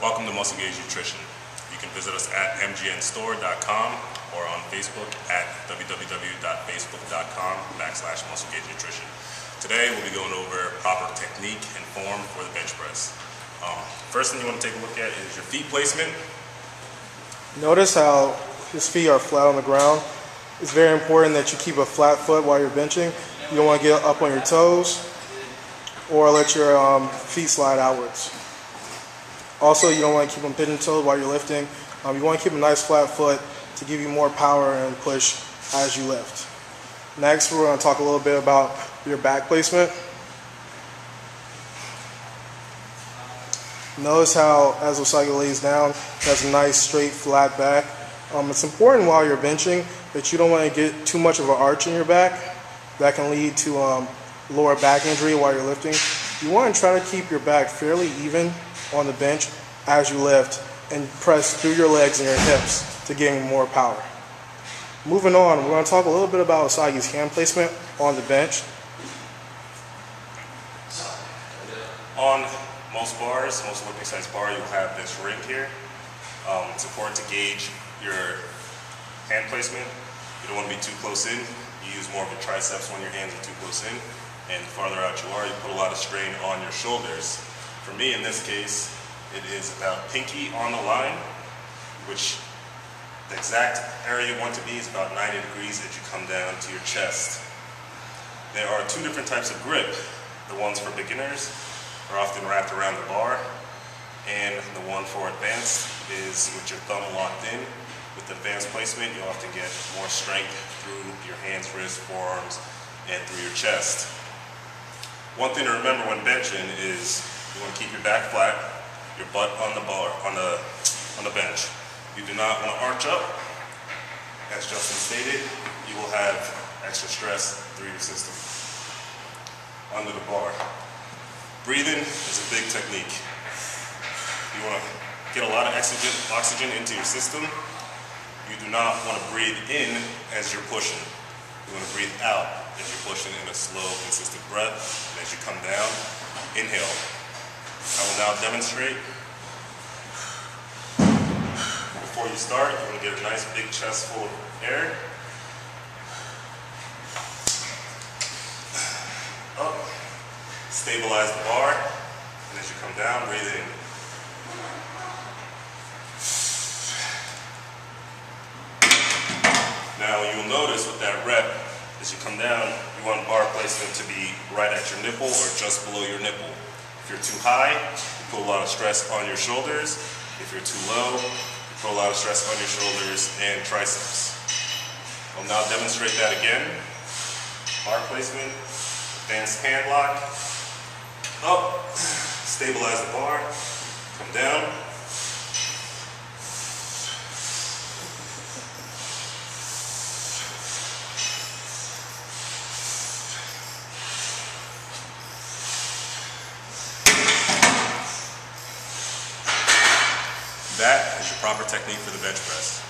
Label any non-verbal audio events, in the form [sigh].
Welcome to Muscle Gauge Nutrition. You can visit us at mgnstore.com or on Facebook at www.facebook.com backslash muscle gauge nutrition. Today we'll be going over proper technique and form for the bench press. Um, first thing you want to take a look at is your feet placement. Notice how his feet are flat on the ground. It's very important that you keep a flat foot while you're benching. You don't want to get up on your toes or let your um, feet slide outwards. Also, you don't want to keep them pigeon toed while you're lifting. Um, you want to keep a nice flat foot to give you more power and push as you lift. Next, we're going to talk a little bit about your back placement. Notice how, as Osagie lays down, he has a nice, straight, flat back. Um, it's important while you're benching that you don't want to get too much of an arch in your back. That can lead to um, lower back injury while you're lifting. You want to try to keep your back fairly even on the bench as you lift and press through your legs and your hips to gain more power. Moving on, we're going to talk a little bit about Osagie's hand placement on the bench. On most bars, most working size bar, you'll have this ring here. Um, it's important to gauge your hand placement. You don't want to be too close in. You use more of your triceps when your hands are too close in. And the farther out you are, you put a lot of strain on your shoulders. For me, in this case, it is about pinky on the line, which the exact area you want to be is about 90 degrees as you come down to your chest. There are two different types of grip. The ones for beginners are often wrapped around the bar, and the one for advanced is with your thumb locked in. With the advanced placement, you often get more strength through your hands, wrists, forearms, and through your chest. One thing to remember when benching is you want to keep your back flat, your butt on the bar, on the on the bench. You do not want to arch up. As Justin stated, you will have extra stress through your system. Under the bar. Breathing is a big technique. You want to get a lot of oxygen, oxygen into your system. You do not want to breathe in as you're pushing. You want to breathe out as you're pushing in a slow, consistent breath. And as you come down, inhale. I will now demonstrate. Before you start, you want to get a nice big chest full of air. Up. Stabilize the bar. And as you come down, breathe in. Now you'll notice with that rep, as you come down, you want bar placement to be right at your nipple or just below your nipple. If you're too high, you put a lot of stress on your shoulders. If you're too low, you put a lot of stress on your shoulders and triceps. I'll now demonstrate that again. Bar placement, advanced hand lock, up, [sighs] stabilize the bar, come down, That is your proper technique for the bench press.